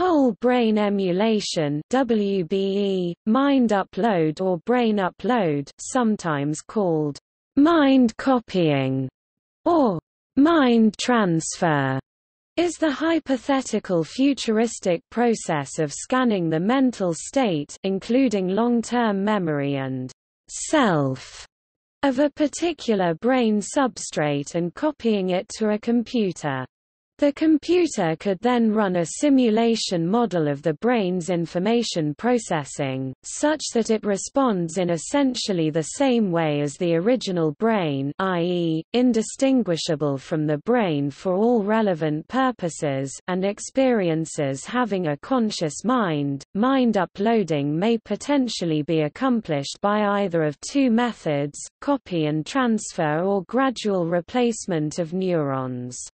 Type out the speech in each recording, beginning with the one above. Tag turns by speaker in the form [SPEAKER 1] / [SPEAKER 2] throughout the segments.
[SPEAKER 1] Whole brain emulation WBE, mind upload or brain upload sometimes called mind copying or mind transfer is the hypothetical futuristic process of scanning the mental state including long-term memory and self of a particular brain substrate and copying it to a computer. The computer could then run a simulation model of the brain's information processing, such that it responds in essentially the same way as the original brain i.e., indistinguishable from the brain for all relevant purposes and experiences having a conscious mind. Mind uploading may potentially be accomplished by either of two methods, copy and transfer or gradual replacement of neurons.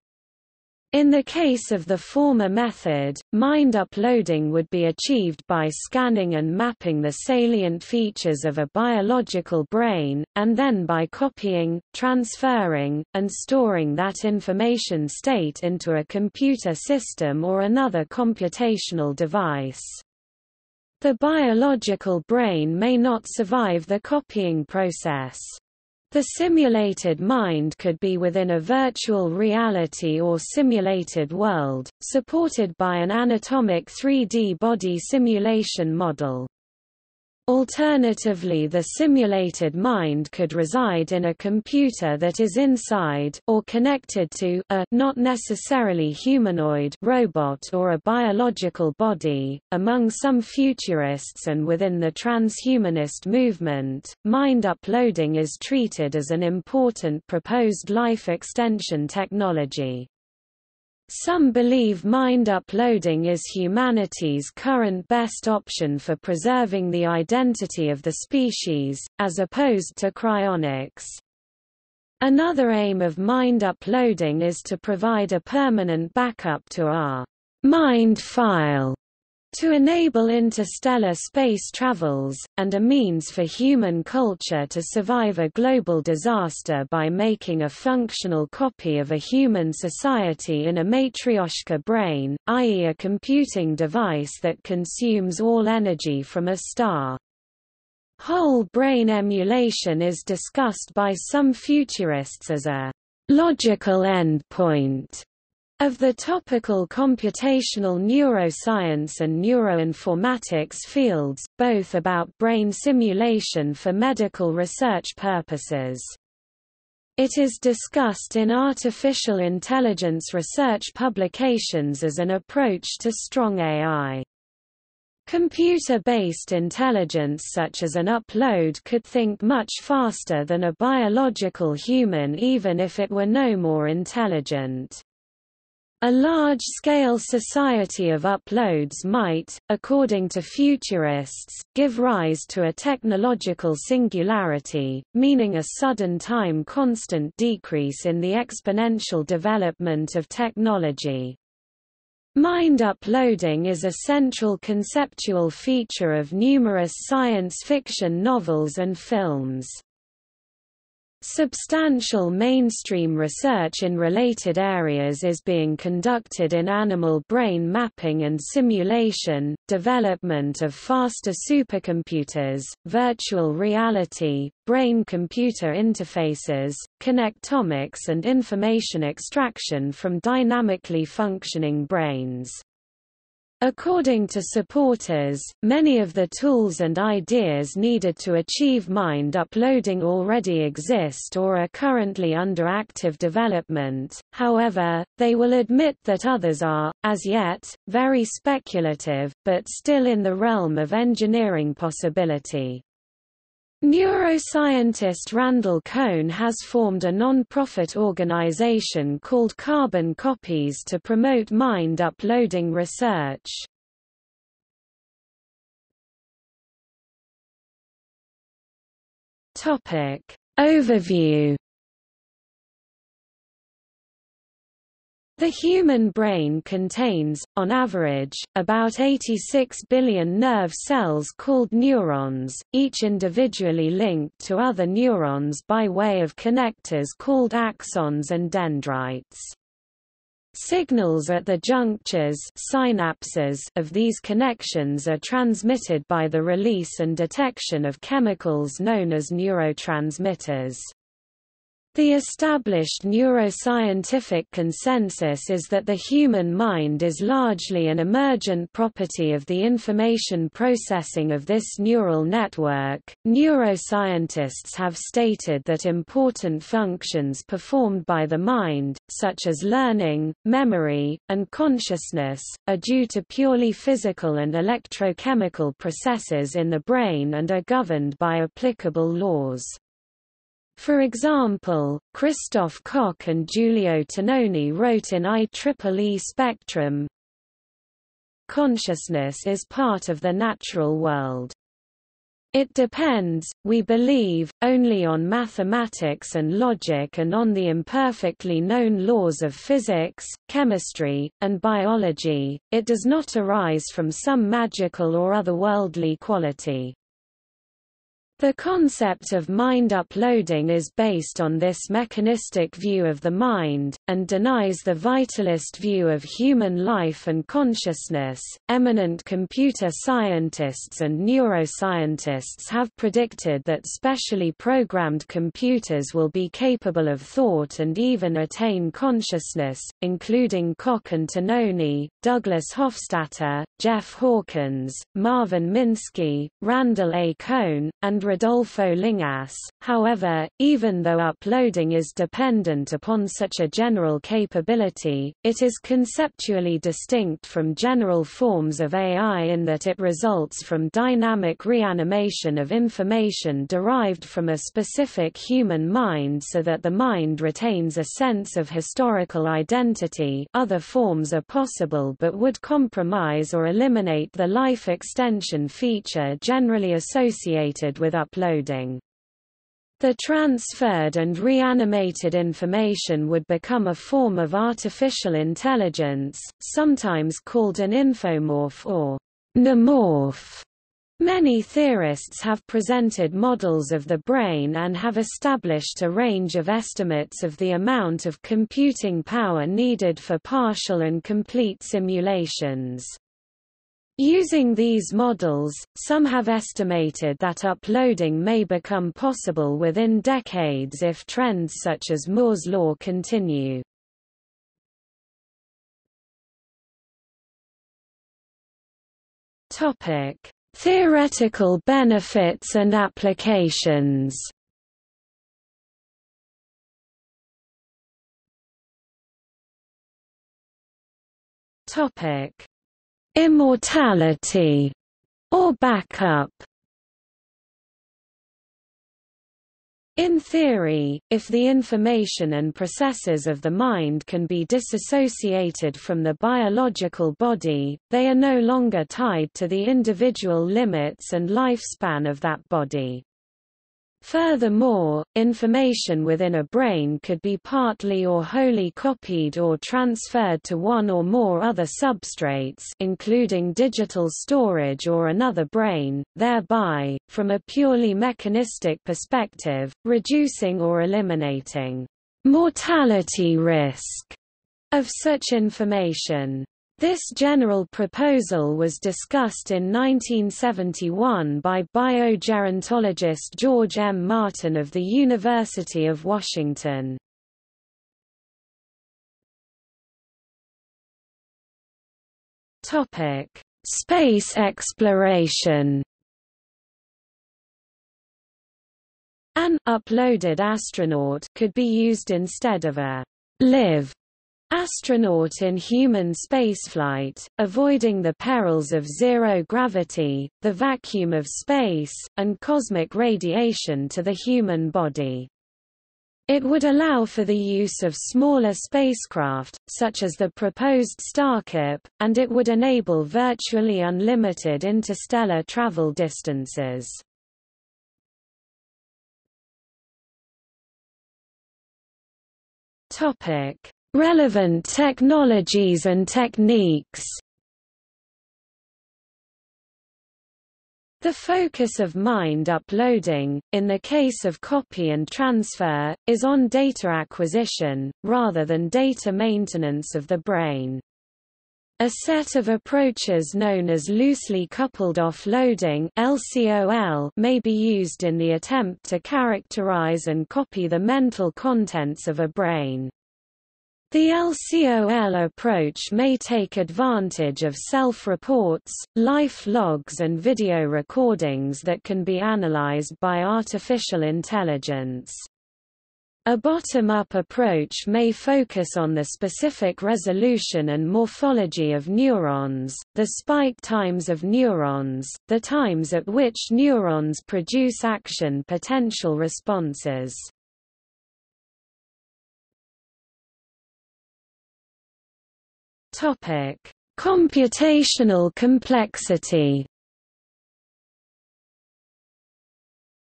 [SPEAKER 1] In the case of the former method, mind uploading would be achieved by scanning and mapping the salient features of a biological brain, and then by copying, transferring, and storing that information state into a computer system or another computational device. The biological brain may not survive the copying process. The simulated mind could be within a virtual reality or simulated world, supported by an anatomic 3D body simulation model. Alternatively the simulated mind could reside in a computer that is inside or connected to a not necessarily humanoid robot or a biological body. Among some futurists and within the transhumanist movement, mind uploading is treated as an important proposed life extension technology. Some believe mind uploading is humanity's current best option for preserving the identity of the species, as opposed to cryonics. Another aim of mind uploading is to provide a permanent backup to our mind file to enable interstellar space travels, and a means for human culture to survive a global disaster by making a functional copy of a human society in a matryoshka brain, i.e. a computing device that consumes all energy from a star. Whole brain emulation is discussed by some futurists as a logical endpoint of the topical computational neuroscience and neuroinformatics fields, both about brain simulation for medical research purposes. It is discussed in artificial intelligence research publications as an approach to strong AI. Computer-based intelligence such as an upload could think much faster than a biological human even if it were no more intelligent. A large-scale society of uploads might, according to futurists, give rise to a technological singularity, meaning a sudden time constant decrease in the exponential development of technology. Mind uploading is a central conceptual feature of numerous science fiction novels and films. Substantial mainstream research in related areas is being conducted in animal brain mapping and simulation, development of faster supercomputers, virtual reality, brain-computer interfaces, connectomics and information extraction from dynamically functioning brains. According to supporters, many of the tools and ideas needed to achieve mind uploading already exist or are currently under active development, however, they will admit that others are, as yet, very speculative, but still in the realm of engineering possibility. Neuroscientist Randal Koene has formed a non-profit organization called Carbon Copies to promote mind uploading research. Topic. Overview The human brain contains, on average, about 86 billion nerve cells called neurons, each individually linked to other neurons by way of connectors called axons and dendrites. Signals at the junctures synapses of these connections are transmitted by the release and detection of chemicals known as neurotransmitters. The established neuroscientific consensus is that the human mind is largely an emergent property of the information processing of this neural network. Neuroscientists have stated that important functions performed by the mind, such as learning, memory, and consciousness, are due to purely physical and electrochemical processes in the brain and are governed by applicable laws. For example, Christoph Koch and Giulio Tononi wrote in IEEE Spectrum, Consciousness is part of the natural world. It depends, we believe, only on mathematics and logic and on the imperfectly known laws of physics, chemistry, and biology, it does not arise from some magical or otherworldly quality. The concept of mind uploading is based on this mechanistic view of the mind, and denies the vitalist view of human life and consciousness. Eminent computer scientists and neuroscientists have predicted that specially programmed computers will be capable of thought and even attain consciousness, including Koch and Tononi, Douglas Hofstadter, Jeff Hawkins, Marvin Minsky, Randal A. Koene, and Rodolfo Llinás. However, even though uploading is dependent upon such a general capability, it is conceptually distinct from general forms of AI in that it results from dynamic reanimation of information derived from a specific human mind so that the mind retains a sense of historical identity other forms are possible but would compromise or eliminate the life extension feature generally associated with uploading. The transferred and reanimated information would become a form of artificial intelligence, sometimes called an infomorph or neuromorph. Many theorists have presented models of the brain and have established a range of estimates of the amount of computing power needed for partial and complete simulations. Using these models, some have estimated that uploading may become possible within decades if trends such as Moore's law continue. Topic: Theoretical benefits and applications. Topic: Immortality or backup In theory, if the information and processes of the mind can be disassociated from the biological body, they are no longer tied to the individual limits and lifespan of that body. Furthermore, information within a brain could be partly or wholly copied or transferred to one or more other substrates including digital storage or another brain, thereby, from a purely mechanistic perspective, reducing or eliminating mortality risk of such information. This general proposal was discussed in 1971 by biogerontologist George M. Martin of the University of Washington. Space exploration An uploaded astronaut could be used instead of a live astronaut in human spaceflight, avoiding the perils of zero gravity, the vacuum of space, and cosmic radiation to the human body. It would allow for the use of smaller spacecraft, such as the proposed StarChip, and it would enable virtually unlimited interstellar travel distances. Topic: Relevant technologies and techniques The focus of mind uploading, in the case of copy and transfer, is on data acquisition, rather than data maintenance of the brain. A set of approaches known as loosely coupled offloading LCOL may be used in the attempt to characterize and copy the mental contents of a brain. The LCOL approach may take advantage of self-reports, life logs and video recordings that can be analyzed by artificial intelligence. A bottom-up approach may focus on the specific resolution and morphology of neurons, the spike times of neurons, the times at which neurons produce action potential responses. Topic: Computational complexity.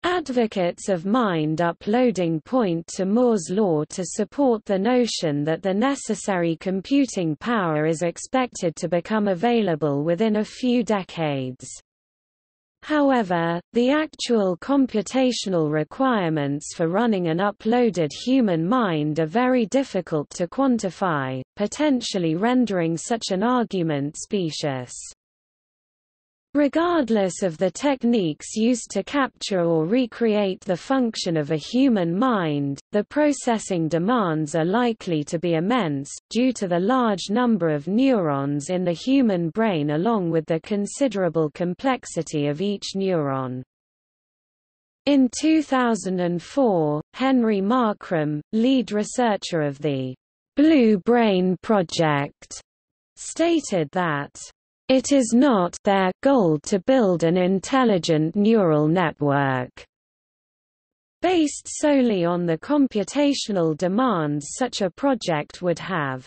[SPEAKER 1] Advocates of mind uploading point to Moore's law to support the notion that the necessary computing power is expected to become available within a few decades. However, the actual computational requirements for running an uploaded human mind are very difficult to quantify, potentially rendering such an argument specious. Regardless of the techniques used to capture or recreate the function of a human mind, the processing demands are likely to be immense, due to the large number of neurons in the human brain along with the considerable complexity of each neuron. In 2004, Henry Markram, lead researcher of the Blue Brain Project, stated that it is not their goal to build an intelligent neural network based solely on the computational demands such a project would have.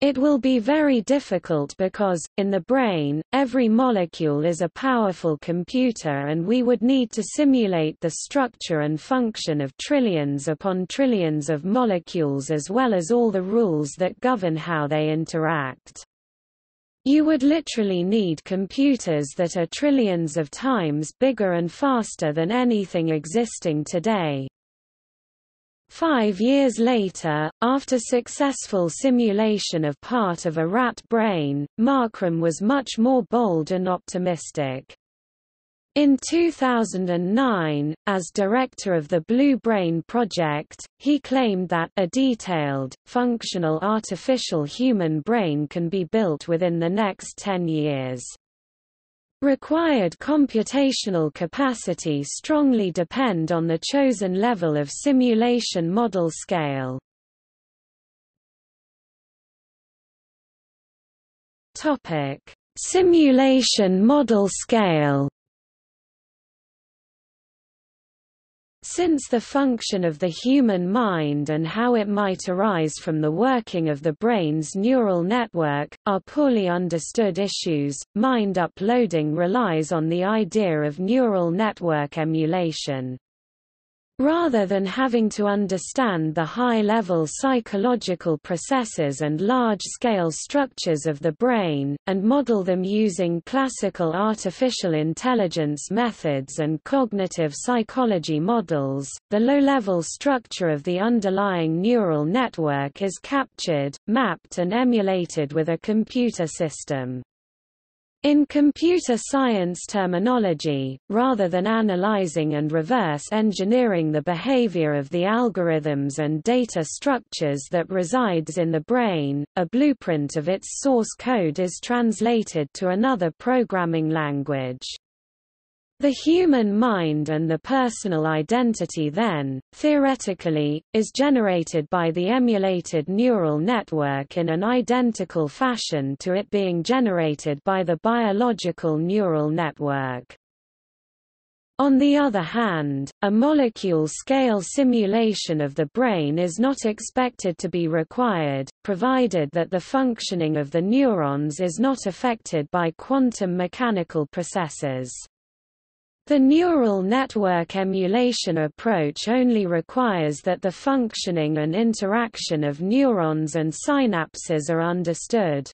[SPEAKER 1] It will be very difficult because, in the brain, every molecule is a powerful computer and we would need to simulate the structure and function of trillions upon trillions of molecules as well as all the rules that govern how they interact. You would literally need computers that are trillions of times bigger and faster than anything existing today. Five years later, after successful simulation of part of a rat brain, Markram was much more bold and optimistic. In 2009, as director of the Blue Brain Project, he claimed that a detailed, functional artificial human brain can be built within the next 10 years. Required computational capacity strongly depend on the chosen level of simulation model scale. Simulation model scale Since the function of the human mind and how it might arise from the working of the brain's neural network, are poorly understood issues, mind uploading relies on the idea of neural network emulation. Rather than having to understand the high-level psychological processes and large-scale structures of the brain, and model them using classical artificial intelligence methods and cognitive psychology models, the low-level structure of the underlying neural network is captured, mapped and emulated with a computer system. In computer science terminology, rather than analyzing and reverse engineering the behavior of the algorithms and data structures that resides in the brain, a blueprint of its source code is translated to another programming language. The human mind and the personal identity then, theoretically, is generated by the emulated neural network in an identical fashion to it being generated by the biological neural network. On the other hand, a molecule-scale simulation of the brain is not expected to be required, provided that the functioning of the neurons is not affected by quantum mechanical processes. The neural network emulation approach only requires that the functioning and interaction of neurons and synapses are understood.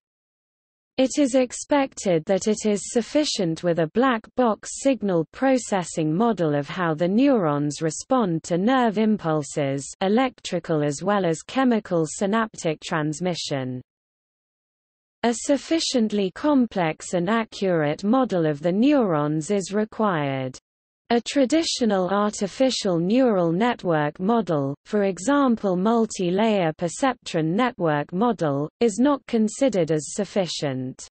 [SPEAKER 1] It is expected that it is sufficient with a black box signal processing model of how the neurons respond to nerve impulses electrical as well as chemical synaptic transmission. A sufficiently complex and accurate model of the neurons is required. A traditional artificial neural network model, for example multi-layer perceptron network model, is not considered as sufficient.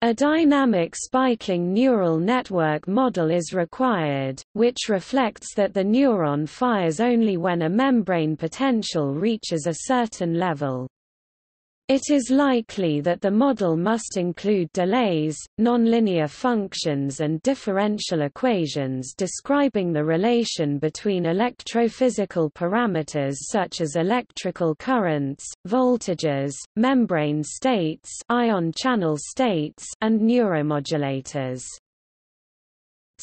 [SPEAKER 1] A dynamic spiking neural network model is required, which reflects that the neuron fires only when a membrane potential reaches a certain level. It is likely that the model must include delays, nonlinear functions and differential equations describing the relation between electrophysical parameters such as electrical currents, voltages, membrane states ion channel states and neuromodulators.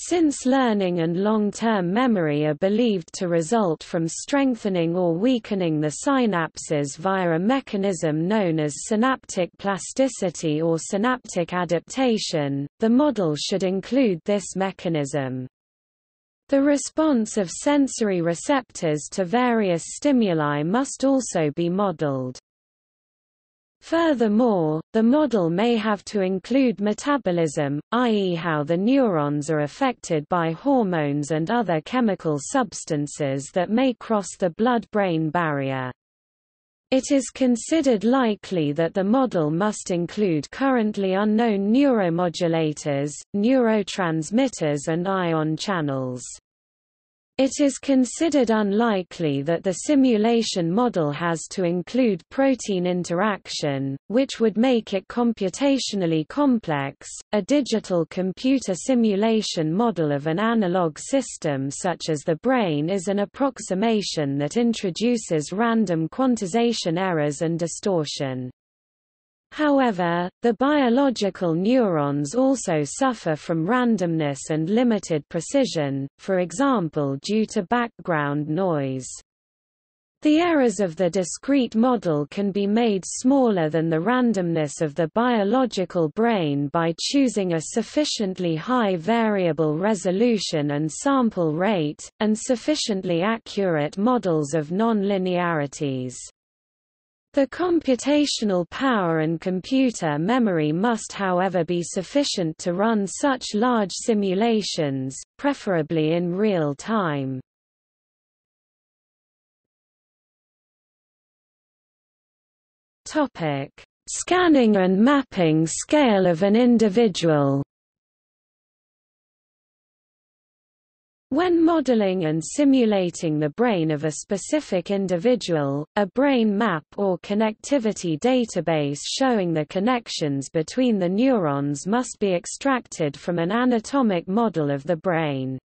[SPEAKER 1] Since learning and long-term memory are believed to result from strengthening or weakening the synapses via a mechanism known as synaptic plasticity or synaptic adaptation, the model should include this mechanism. The response of sensory receptors to various stimuli must also be modeled. Furthermore, the model may have to include metabolism, i.e. how the neurons are affected by hormones and other chemical substances that may cross the blood-brain barrier. It is considered likely that the model must include currently unknown neuromodulators, neurotransmitters and ion channels. It is considered unlikely that the simulation model has to include protein interaction, which would make it computationally complex. A digital computer simulation model of an analog system such as the brain is an approximation that introduces random quantization errors and distortion. However, the biological neurons also suffer from randomness and limited precision, for example due to background noise. The errors of the discrete model can be made smaller than the randomness of the biological brain by choosing a sufficiently high variable resolution and sample rate, and sufficiently accurate models of nonlinearities. The computational power and computer memory must however be sufficient to run such large simulations, preferably in real time. Topic: Scanning and mapping scale of an individual When modeling and simulating the brain of a specific individual, a brain map or connectivity database showing the connections between the neurons must be extracted from an anatomic model of the brain.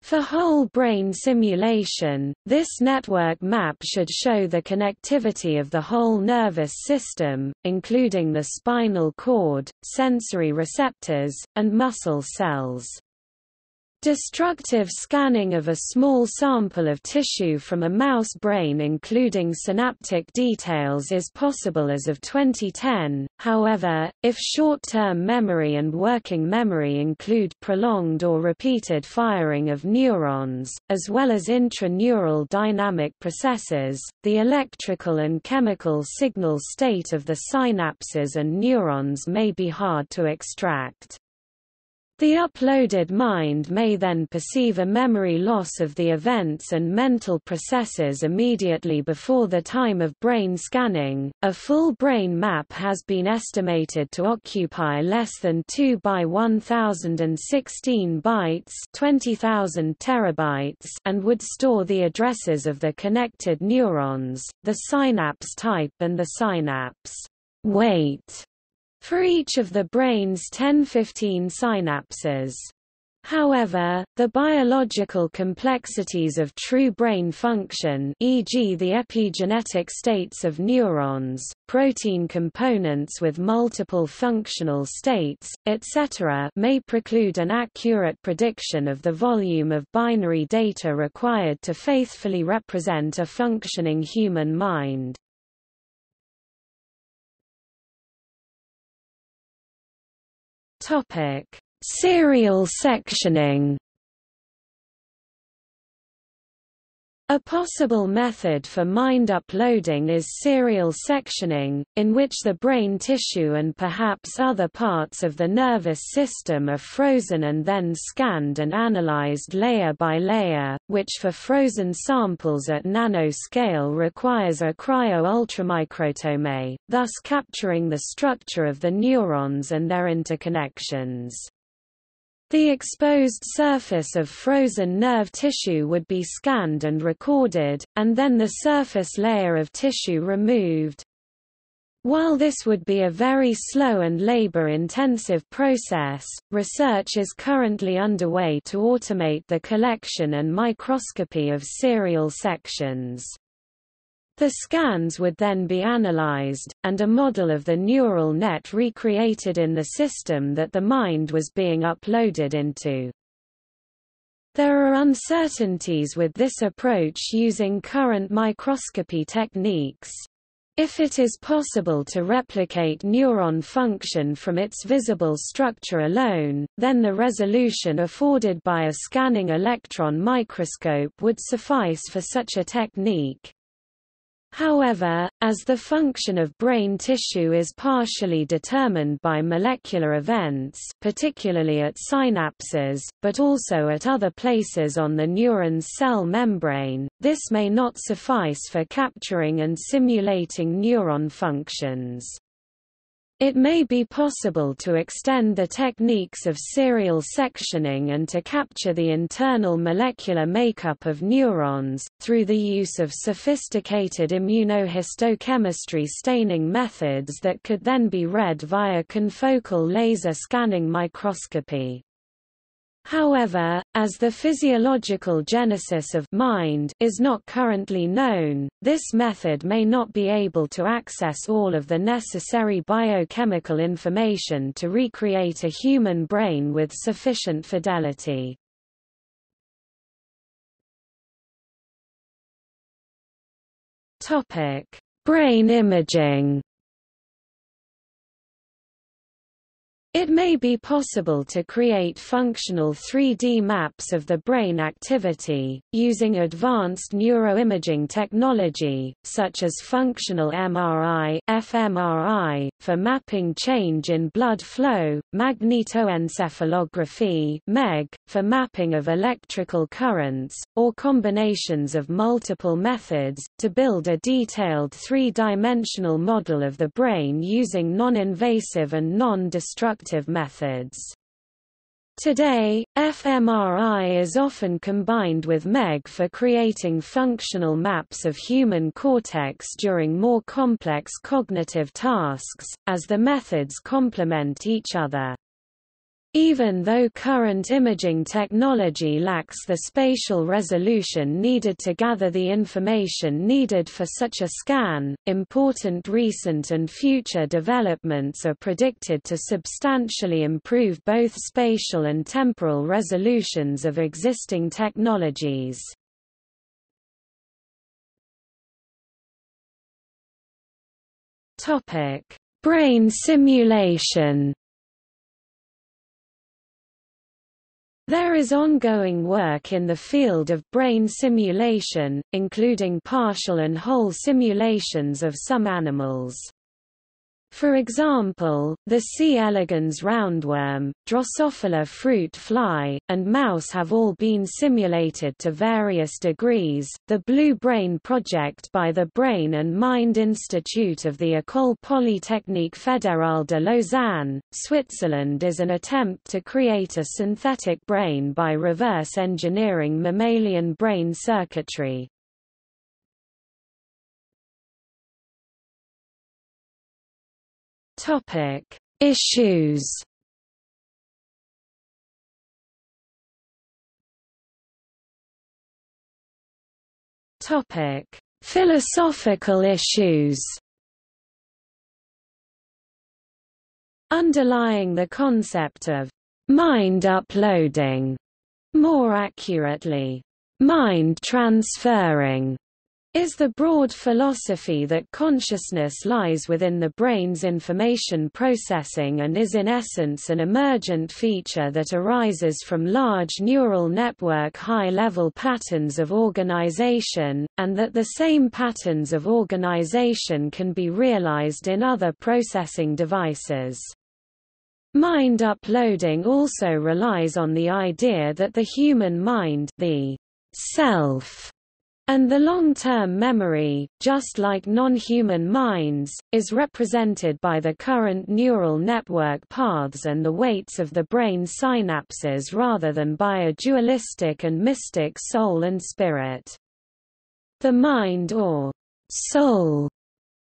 [SPEAKER 1] For whole brain simulation, this network map should show the connectivity of the whole nervous system, including the spinal cord, sensory receptors, and muscle cells. Destructive scanning of a small sample of tissue from a mouse brain including synaptic details is possible as of 2010, however, if short-term memory and working memory include prolonged or repeated firing of neurons, as well as intraneural dynamic processes, the electrical and chemical signal state of the synapses and neurons may be hard to extract. The uploaded mind may then perceive a memory loss of the events and mental processes immediately before the time of brain scanning. A full brain map has been estimated to occupy less than 2 by 1016 bytes, 20,000 terabytes, and would store the addresses of the connected neurons, the synapse type and the synapse weight for each of the brain's 10-15 synapses. However, the biological complexities of true brain function e.g. the epigenetic states of neurons, protein components with multiple functional states, etc. may preclude an accurate prediction of the volume of binary data required to faithfully represent a functioning human mind. Topic: Serial sectioning. A possible method for mind uploading is serial sectioning, in which the brain tissue and perhaps other parts of the nervous system are frozen and then scanned and analyzed layer by layer, which for frozen samples at nanoscale requires a cryo-ultramicrotome, thus capturing the structure of the neurons and their interconnections. The exposed surface of frozen nerve tissue would be scanned and recorded, and then the surface layer of tissue removed. While this would be a very slow and labor-intensive process, research is currently underway to automate the collection and microscopy of serial sections. The scans would then be analyzed, and a model of the neural net recreated in the system that the mind was being uploaded into. There are uncertainties with this approach using current microscopy techniques. If it is possible to replicate neuron function from its visible structure alone, then the resolution afforded by a scanning electron microscope would suffice for such a technique. However, as the function of brain tissue is partially determined by molecular events particularly at synapses, but also at other places on the neuron's cell membrane, this may not suffice for capturing and simulating neuron functions. It may be possible to extend the techniques of serial sectioning and to capture the internal molecular makeup of neurons, through the use of sophisticated immunohistochemistry staining methods that could then be read via confocal laser scanning microscopy. However, as the physiological genesis of mind is not currently known, this method may not be able to access all of the necessary biochemical information to recreate a human brain with sufficient fidelity. Brain imaging It may be possible to create functional 3D maps of the brain activity, using advanced neuroimaging technology, such as functional MRI fMRI, for mapping change in blood flow, magnetoencephalography MEG, for mapping of electrical currents, or combinations of multiple methods, to build a detailed three-dimensional model of the brain using non-invasive and non-destructive methods. Today, fMRI is often combined with MEG for creating functional maps of human cortex during more complex cognitive tasks, as the methods complement each other. Even though current imaging technology lacks the spatial resolution needed to gather the information needed for such a scan, important recent and future developments are predicted to substantially improve both spatial and temporal resolutions of existing technologies. Brain simulation There is ongoing work in the field of brain simulation, including partial and whole simulations of some animals. For example, the C. elegans roundworm, Drosophila fruit fly, and mouse have all been simulated to various degrees. The Blue Brain project by the Brain and Mind Institute of the École Polytechnique Fédérale de Lausanne, Switzerland is an attempt to create a synthetic brain by reverse engineering mammalian brain circuitry. Topic: Issues. Topic: Philosophical issues. Underlying the concept of mind uploading, more accurately, mind transferring, is the broad philosophy that consciousness lies within the brain's information processing and is in essence an emergent feature that arises from large neural network high-level patterns of organization, and that the same patterns of organization can be realized in other processing devices. Mind uploading also relies on the idea that the human mind the self and the long-term memory, just like non-human minds, is represented by the current neural network paths and the weights of the brain synapses rather than by a dualistic and mystic soul and spirit. The mind or soul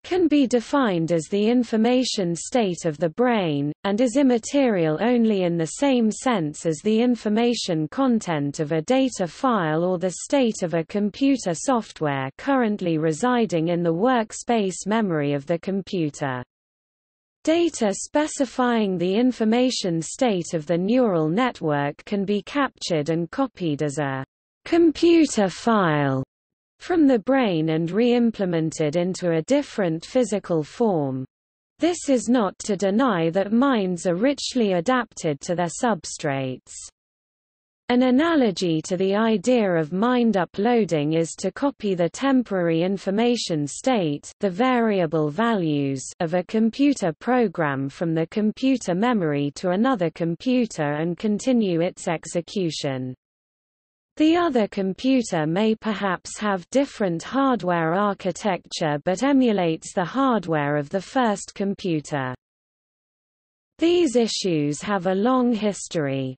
[SPEAKER 1] can be defined as the information state of the brain, and is immaterial only in the same sense as the information content of a data file or the state of a computer software currently residing in the workspace memory of the computer. Data specifying the information state of the neural network can be captured and copied as a computer file from the brain and re-implemented into a different physical form. This is not to deny that minds are richly adapted to their substrates. An analogy to the idea of mind uploading is to copy the temporary information state the variable values of a computer program from the computer memory to another computer and continue its execution. The other computer may perhaps have different hardware architecture but emulates the hardware of the first computer. These issues have a long history.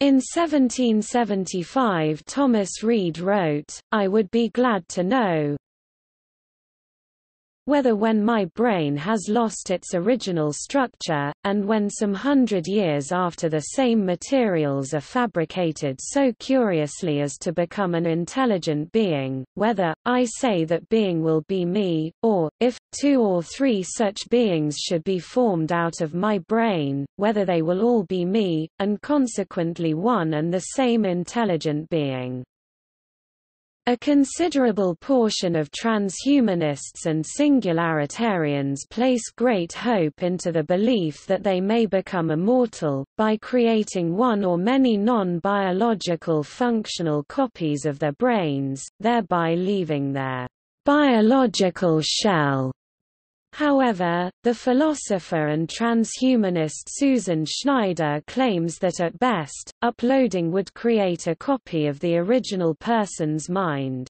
[SPEAKER 1] In 1775 Thomas Reid wrote, I would be glad to know, whether when my brain has lost its original structure, and when some hundred years after the same materials are fabricated so curiously as to become an intelligent being, whether, I say that being will be me, or, if, two or three such beings should be formed out of my brain, whether they will all be me, and consequently one and the same intelligent being. A considerable portion of transhumanists and singularitarians place great hope into the belief that they may become immortal, by creating one or many non-biological functional copies of their brains, thereby leaving their biological shell However, the philosopher and transhumanist Susan Schneider claims that at best, uploading would create a copy of the original person's mind.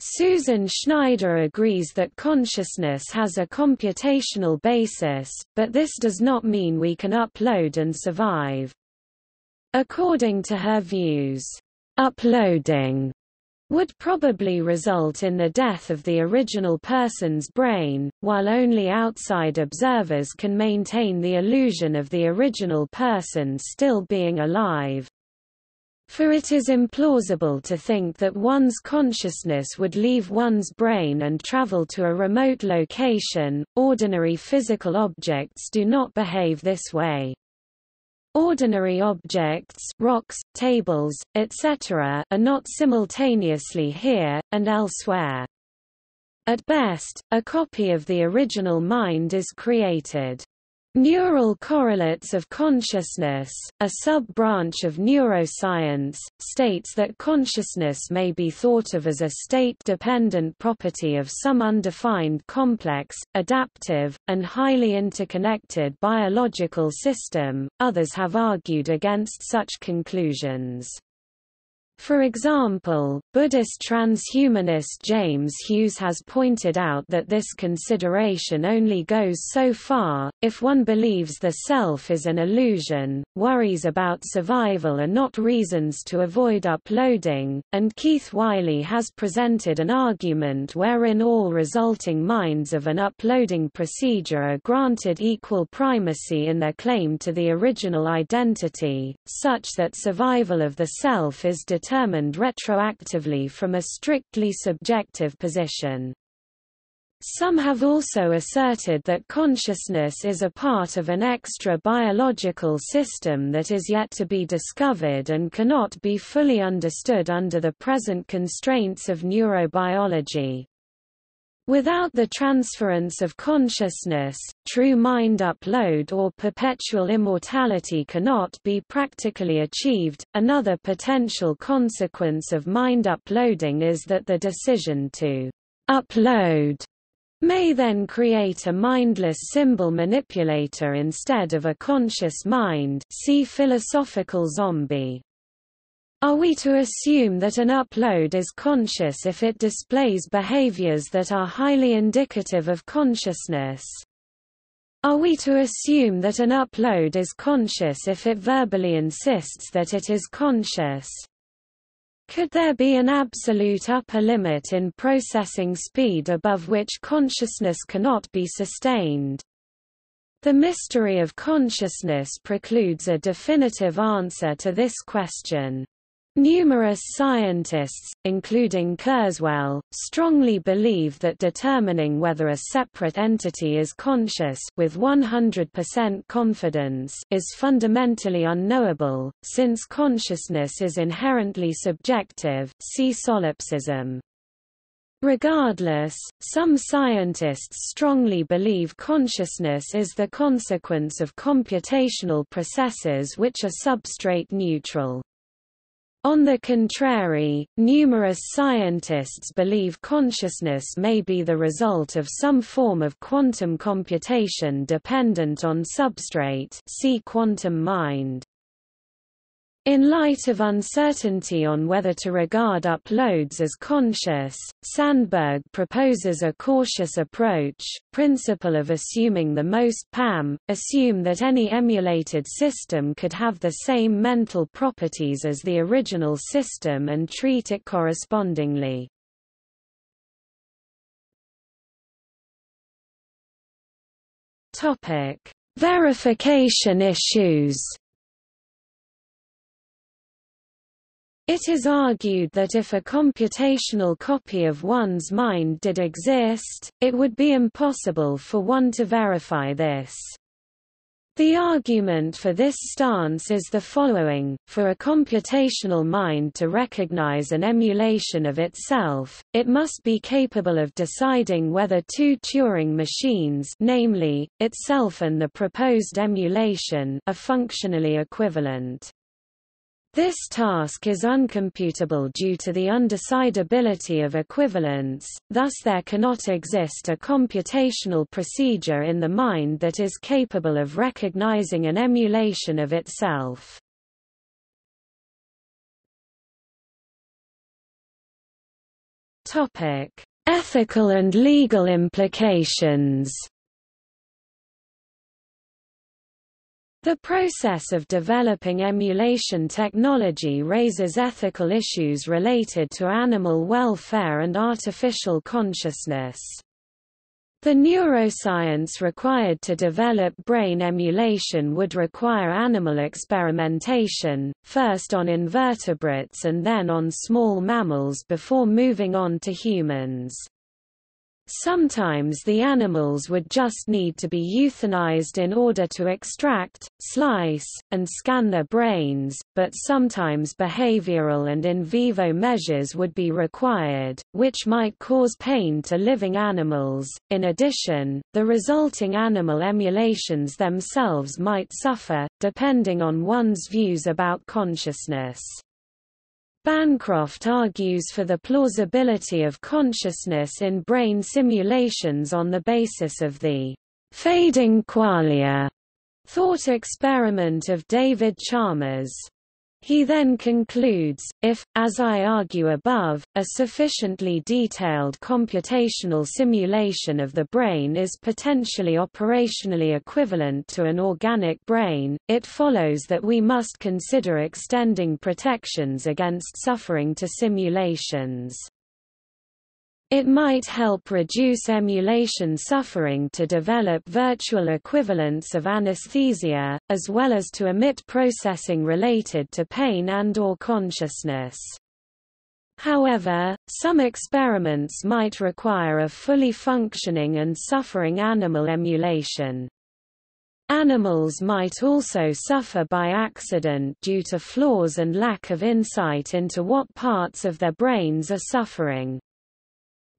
[SPEAKER 1] Susan Schneider agrees that consciousness has a computational basis, but this does not mean we can upload and survive. According to her views, uploading would probably result in the death of the original person's brain, while only outside observers can maintain the illusion of the original person still being alive. For it is implausible to think that one's consciousness would leave one's brain and travel to a remote location. Ordinary physical objects do not behave this way. Ordinary objects rocks, tables, etc. are not simultaneously here, and elsewhere. At best, a copy of the original mind is created. Neural correlates of consciousness, a sub-branch of neuroscience, states that consciousness may be thought of as a state-dependent property of some undefined complex, adaptive, and highly interconnected biological system. Others have argued against such conclusions. For example, Buddhist transhumanist James Hughes has pointed out that this consideration only goes so far, if one believes the self is an illusion, worries about survival are not reasons to avoid uploading, and Keith Wiley has presented an argument wherein all resulting minds of an uploading procedure are granted equal primacy in their claim to the original identity, such that survival of the self is determined determined retroactively from a strictly subjective position. Some have also asserted that consciousness is a part of an extra biological system that is yet to be discovered and cannot be fully understood under the present constraints of neurobiology. Without the transference of consciousness, true mind upload or perpetual immortality cannot be practically achieved. Another potential consequence of mind uploading is that the decision to upload may then create a mindless symbol manipulator instead of a conscious mind see philosophical zombie. Are we to assume that an upload is conscious if it displays behaviors that are highly indicative of consciousness? Are we to assume that an upload is conscious if it verbally insists that it is conscious? Could there be an absolute upper limit in processing speed above which consciousness cannot be sustained? The mystery of consciousness precludes a definitive answer to this question. Numerous scientists, including Kurzweil, strongly believe that determining whether a separate entity is conscious with 100% confidence is fundamentally unknowable, since consciousness is inherently subjective see solipsism. Regardless, some scientists strongly believe consciousness is the consequence of computational processes which are substrate neutral. On the contrary, numerous scientists believe consciousness may be the result of some form of quantum computation dependent on substrate see quantum mind. In light of uncertainty on whether to regard uploads as conscious, Sandberg proposes a cautious approach, principle of assuming the most PAM, assume that any emulated system could have the same mental properties as the original system and treat it correspondingly. Verification issues It is argued that if a computational copy of one's mind did exist, it would be impossible for one to verify this. The argument for this stance is the following, for a computational mind to recognize an emulation of itself, it must be capable of deciding whether two Turing machines namely, itself and the proposed emulation are functionally equivalent. This task is uncomputable due to the undecidability of equivalence, thus there cannot exist a computational procedure in the mind that is capable of recognizing an emulation of itself. Ethical and legal implications The process of developing emulation technology raises ethical issues related to animal welfare and artificial consciousness. The neuroscience required to develop brain emulation would require animal experimentation, first on invertebrates and then on small mammals before moving on to humans. Sometimes the animals would just need to be euthanized in order to extract, slice, and scan their brains, but sometimes behavioral and in vivo measures would be required, which might cause pain to living animals. In addition, the resulting animal emulations themselves might suffer, depending on one's views about consciousness. Bancroft argues for the plausibility of consciousness in brain simulations on the basis of the fading qualia thought experiment of David Chalmers. He then concludes, if, as I argue above, a sufficiently detailed computational simulation of the brain is potentially operationally equivalent to an organic brain, it follows that we must consider extending protections against suffering to simulations. It might help reduce emulation suffering to develop virtual equivalents of anesthesia, as well as to omit processing related to pain and or consciousness. However, some experiments might require a fully functioning and suffering animal emulation. Animals might also suffer by accident due to flaws and lack of insight into what parts of their brains are suffering.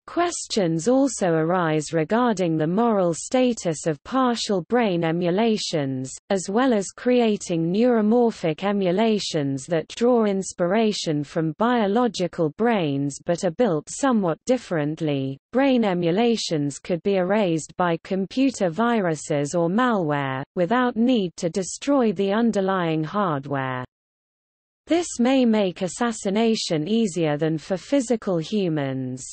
[SPEAKER 1] Questions also arise regarding the moral status of partial brain emulations, as well as creating neuromorphic emulations that draw inspiration from biological brains but are built somewhat differently. Brain emulations could be erased by computer viruses or malware, without need to destroy the underlying hardware. This may make assassination easier than for physical humans.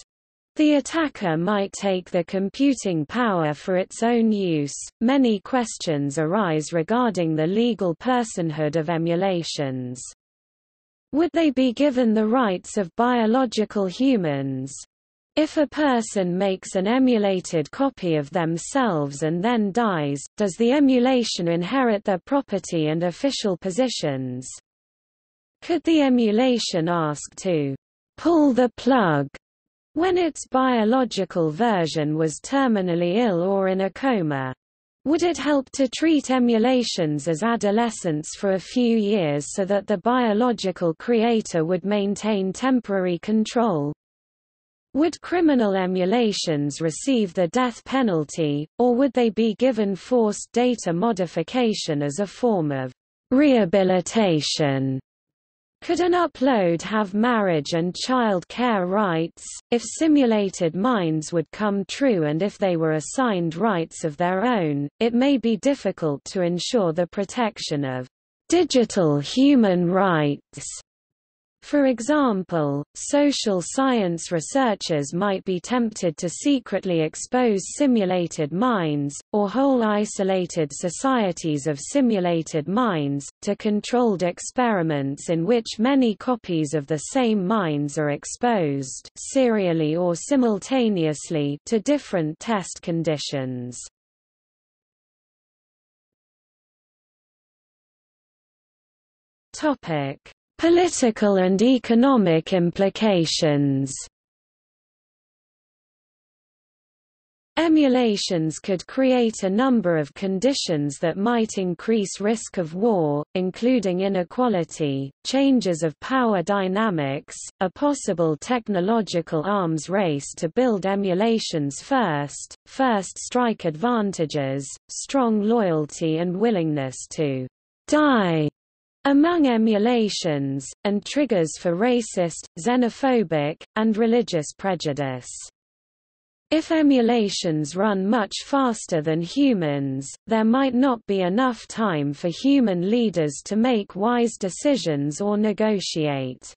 [SPEAKER 1] The attacker might take the computing power for its own use. Many questions arise regarding the legal personhood of emulations. Would they be given the rights of biological humans? If a person makes an emulated copy of themselves and then dies, does the emulation inherit their property and official positions? Could the emulation ask to pull the plug when its biological version was terminally ill or in a coma. Would it help to treat emulations as adolescents for a few years so that the biological creator would maintain temporary control? Would criminal emulations receive the death penalty, or would they be given forced data modification as a form of rehabilitation? Could an upload have marriage and child care rights, if simulated minds would come true and if they were assigned rights of their own, it may be difficult to ensure the protection of digital human rights for example, social science researchers might be tempted to secretly expose simulated minds, or whole isolated societies of simulated minds, to controlled experiments in which many copies of the same minds are exposed serially or simultaneously to different test conditions. Topic Political and economic implications. Emulations could create a number of conditions that might increase risk of war, including inequality, changes of power dynamics, a possible technological arms race to build emulations first, first strike advantages, strong loyalty and willingness to die among emulations, and triggers for racist, xenophobic, and religious prejudice. If emulations run much faster than humans, there might not be enough time for human leaders to make wise decisions or negotiate.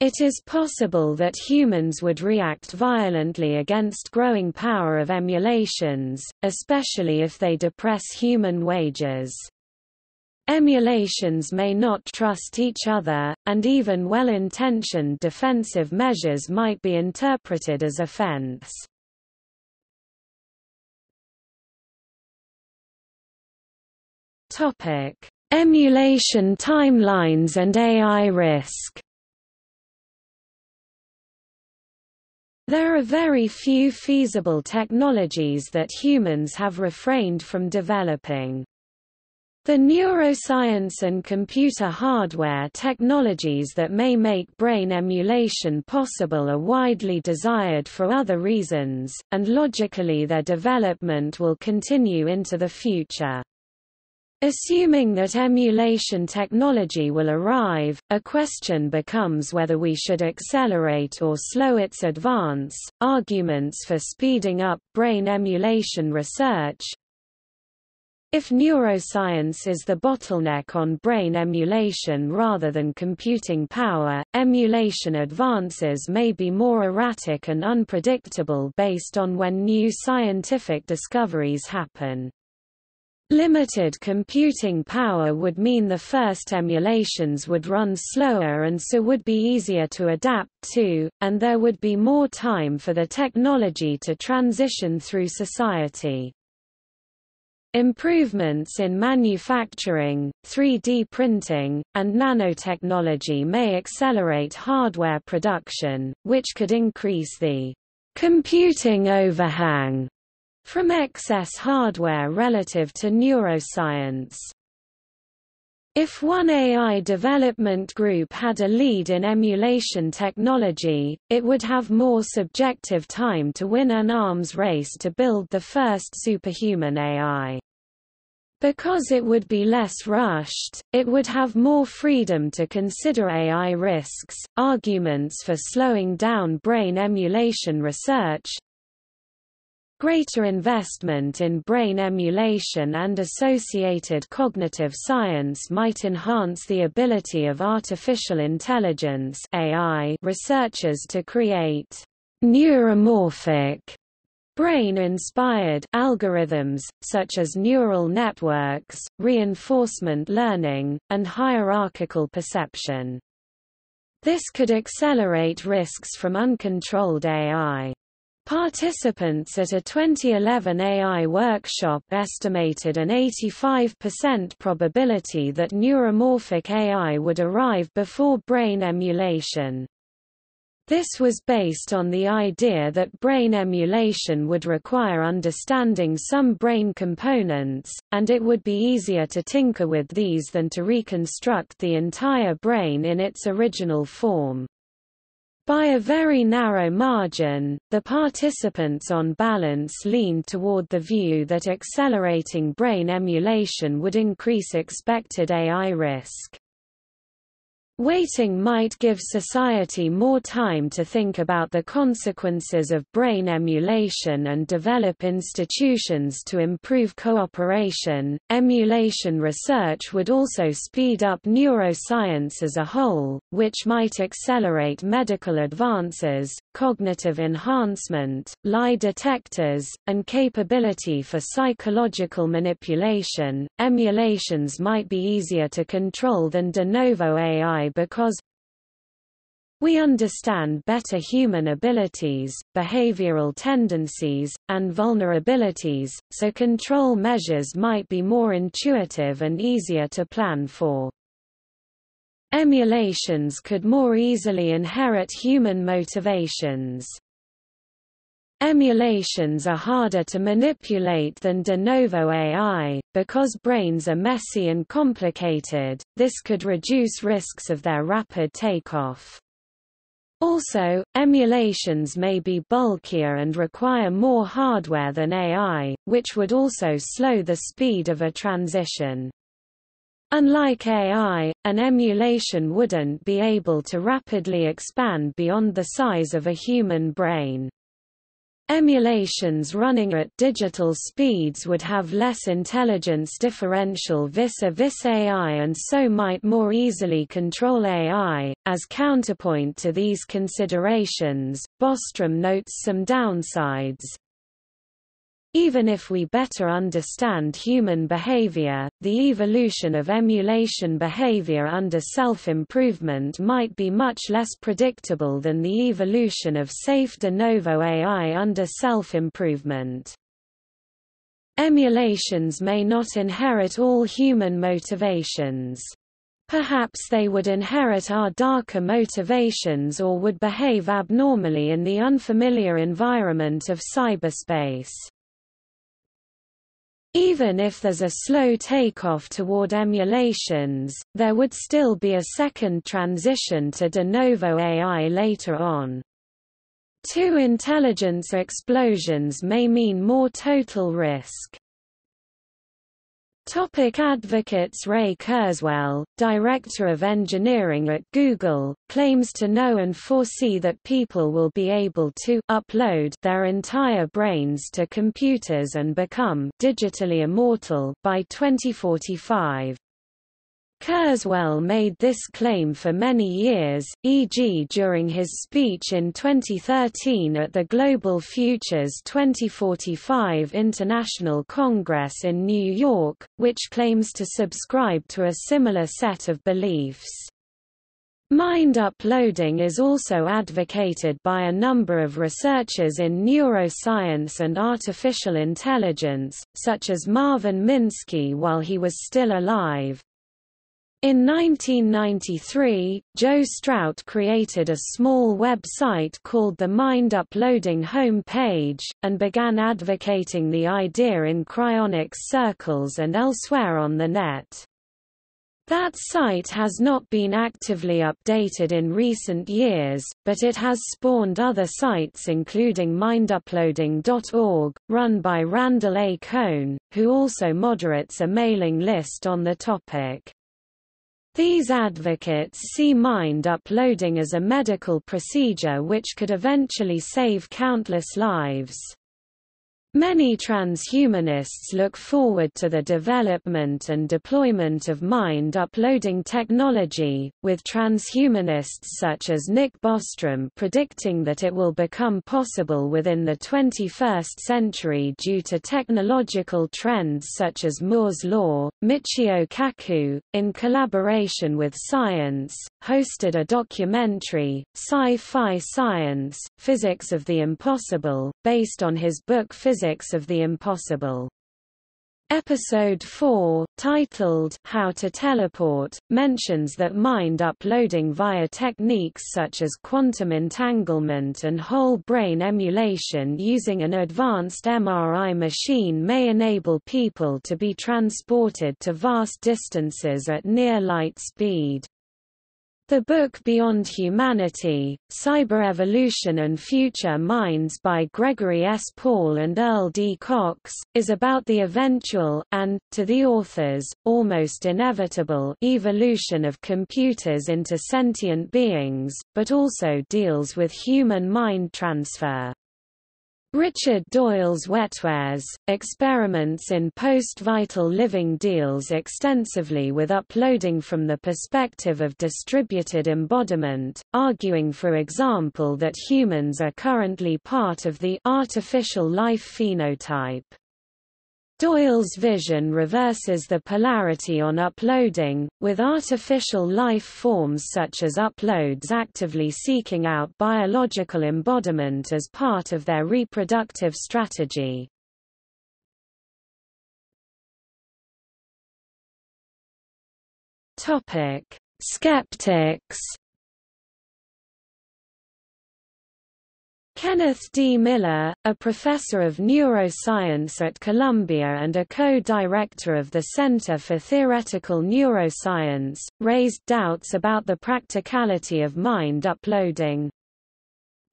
[SPEAKER 1] It is possible that humans would react violently against growing power of emulations, especially if they depress human wages. Emulations may not trust each other, and even well-intentioned defensive measures might be interpreted as offense. Topic: Emulation timelines and AI risk. There are very few feasible technologies that humans have refrained from developing. The neuroscience and computer hardware technologies that may make brain emulation possible are widely desired for other reasons, and logically their development will continue into the future. Assuming that emulation technology will arrive, a question becomes whether we should accelerate or slow its advance. Arguments for speeding up brain emulation research, if neuroscience is the bottleneck on brain emulation rather than computing power, emulation advances may be more erratic and unpredictable based on when new scientific discoveries happen. Limited computing power would mean the first emulations would run slower and so would be easier to adapt to, and there would be more time for the technology to transition through society. Improvements in manufacturing, 3D printing, and nanotechnology may accelerate hardware production, which could increase the computing overhang from excess hardware relative to neuroscience. If one AI development group had a lead in emulation technology, it would have more subjective time to win an arms race to build the first superhuman AI. Because it would be less rushed, it would have more freedom to consider AI risks, arguments for slowing down brain emulation research, greater investment in brain emulation and associated cognitive science might enhance the ability of artificial intelligence AI researchers to create neuromorphic Brain-inspired algorithms, such as neural networks, reinforcement learning, and hierarchical perception. This could accelerate risks from uncontrolled AI. Participants at a 2011 AI workshop estimated an 85% probability that neuromorphic AI would arrive before brain emulation. This was based on the idea that brain emulation would require understanding some brain components, and it would be easier to tinker with these than to reconstruct the entire brain in its original form. By a very narrow margin, the participants on balance leaned toward the view that accelerating brain emulation would increase expected AI risk. Waiting might give society more time to think about the consequences of brain emulation and develop institutions to improve cooperation. Emulation research would also speed up neuroscience as a whole, which might accelerate medical advances, cognitive enhancement, lie detectors, and capability for psychological manipulation. Emulations might be easier to control than de novo AI because we understand better human abilities, behavioral tendencies, and vulnerabilities, so control measures might be more intuitive and easier to plan for. Emulations could more easily inherit human motivations. Emulations are harder to manipulate than de novo AI, because brains are messy and complicated, this could reduce risks of their rapid takeoff. Also, emulations may be bulkier and require more hardware than AI, which would also slow the speed of a transition. Unlike AI, an emulation wouldn't be able to rapidly expand beyond the size of a human brain. Emulations running at digital speeds would have less intelligence differential vis-a-vis -vis AI and so might more easily control AI. As counterpoint to these considerations, Bostrom notes some downsides, even if we better understand human behavior, the evolution of emulation behavior under self-improvement might be much less predictable than the evolution of safe de novo AI under self-improvement. Emulations may not inherit all human motivations. Perhaps they would inherit our darker motivations or would behave abnormally in the unfamiliar environment of cyberspace. Even if there's a slow takeoff toward emulations, there would still be a second transition to de novo AI later on. Two intelligence explosions may mean more total risk. Topic advocates Ray Kurzweil, Director of Engineering at Google, claims to know and foresee that people will be able to upload their entire brains to computers and become digitally immortal by 2045. Kurzweil made this claim for many years, e.g. during his speech in 2013 at the Global Futures 2045 International Congress in New York, which claims to subscribe to a similar set of beliefs. Mind uploading is also advocated by a number of researchers in neuroscience and artificial intelligence, such as Marvin Minsky while he was still alive. In 1993, Joe Strout created a small website called the Mind Uploading Home Page, and began advocating the idea in cryonics circles and elsewhere on the net. That site has not been actively updated in recent years, but it has spawned other sites including minduploading.org, run by Randal A. Koene, who also moderates a mailing list on the topic. These advocates see mind uploading as a medical procedure which could eventually save countless lives. Many transhumanists look forward to the development and deployment of mind uploading technology, with transhumanists such as Nick Bostrom predicting that it will become possible within the 21st century due to technological trends such as Moore's Law. Michio Kaku, in collaboration with Science, hosted a documentary, Sci-Fi Science, Physics of the Impossible, based on his book Physics Physics of the Impossible. Episode 4, titled How to Teleport, mentions that mind uploading via techniques such as quantum entanglement and whole brain emulation using an advanced MRI machine may enable people to be transported to vast distances at near light speed. The book Beyond Humanity, Cyber-Evolution and Future Minds by Gregory S. Paul and Earl D. Cox, is about the eventual, and, to the authors, almost inevitable, evolution of computers into sentient beings, but also deals with human mind transfer. Richard Doyle's Wetwares, experiments in post-vital living deals extensively with uploading from the perspective of distributed embodiment, arguing for example that humans are currently part of the artificial life phenotype. Doyle's vision reverses the polarity on uploading, with artificial life forms such as uploads actively seeking out biological embodiment as part of their reproductive strategy. Skeptics Kenneth D. Miller, a professor of neuroscience at Columbia and a co-director of the Center for Theoretical Neuroscience, raised doubts about the practicality of mind uploading.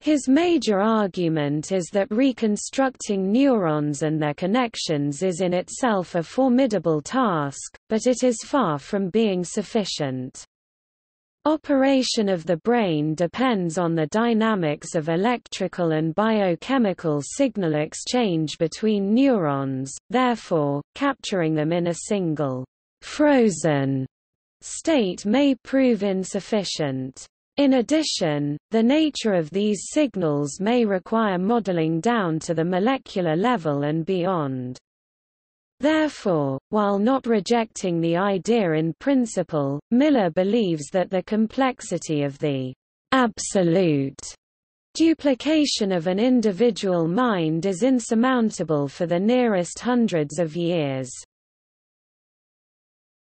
[SPEAKER 1] His major argument is that reconstructing neurons and their connections is in itself a formidable task, but it is far from being sufficient. Operation of the brain depends on the dynamics of electrical and biochemical signal exchange between neurons, therefore, capturing them in a single frozen state may prove insufficient. In addition, the nature of these signals may require modeling down to the molecular level and beyond. Therefore, while not rejecting the idea in principle, Miller believes that the complexity of the absolute duplication of an individual mind is insurmountable for the nearest hundreds of years.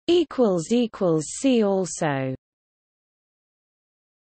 [SPEAKER 1] See also